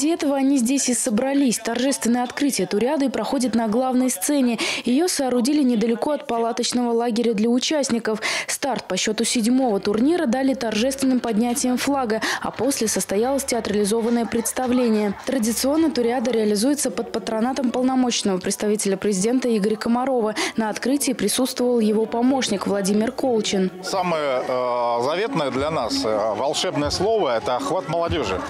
ради этого они здесь и собрались. Торжественное открытие Туриады проходит на главной сцене. Ее соорудили недалеко от палаточного лагеря для участников. Старт по счету седьмого турнира дали торжественным поднятием флага, а после состоялось театрализованное представление. Традиционно Туриада реализуется под патронатом полномочного представителя президента Игоря Комарова. На открытии присутствовал его помощник Владимир Колчин. Самое э, заветное для нас э, волшебное слово – это охват молодежи.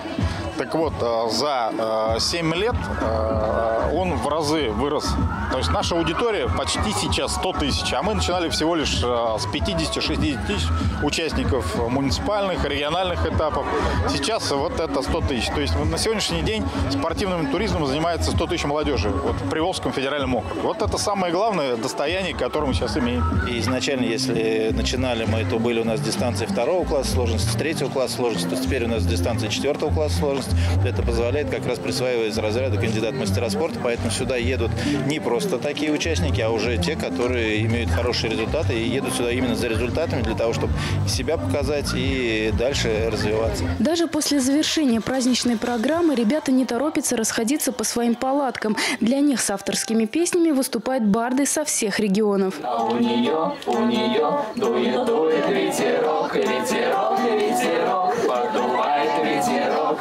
Так вот, э, за 7 лет э, он в разы вырос. То есть наша аудитория почти сейчас 100 тысяч, а мы начинали всего лишь э, с 50-60 тысяч участников муниципальных, региональных этапов. Сейчас вот это 100 тысяч. То есть на сегодняшний день спортивным туризмом занимается 100 тысяч молодежи вот, в Приволжском федеральном округе. Вот это самое главное достояние, которое мы сейчас имеем. И изначально, если начинали мы, то были у нас дистанции второго класса сложности, третьего класса сложности, теперь у нас дистанции четвертого класса сложности есть это позволяет как раз присваивать из разряда кандидат мастера спорта, поэтому сюда едут не просто такие участники, а уже те, которые имеют хорошие результаты и едут сюда именно за результатами для того, чтобы себя показать и дальше развиваться. Даже после завершения праздничной программы ребята не торопятся расходиться по своим палаткам. Для них с авторскими песнями выступают барды со всех регионов. А у нее, у нее дует, дует ветерок, ветерок, ветерок,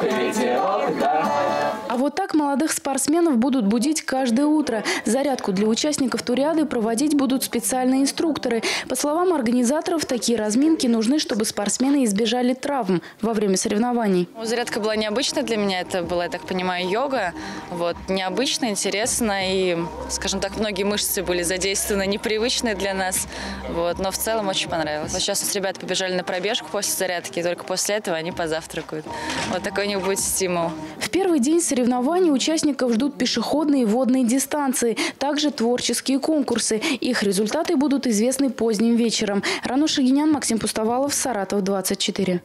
ветерок, ветерок ветерок, да. А вот так молодых спортсменов будут будить каждое утро. Зарядку для участников туриады проводить будут специальные инструкторы. По словам организаторов, такие разминки нужны, чтобы спортсмены избежали травм во время соревнований. Ну, зарядка была необычная для меня. Это была, я так понимаю, йога. Вот, необычно, интересно. И, скажем так, многие мышцы были задействованы, непривычные для нас. Вот, но в целом очень понравилось. Вот сейчас у нас ребята побежали на пробежку после зарядки, и только после этого они позавтракают. Вот такой у стимул. В первый день соревнований участников ждут пешеходные и водные дистанции, также творческие конкурсы. Их результаты будут известны поздним вечером. Рануша Генян, Максим Пустовалов, Саратов, 24.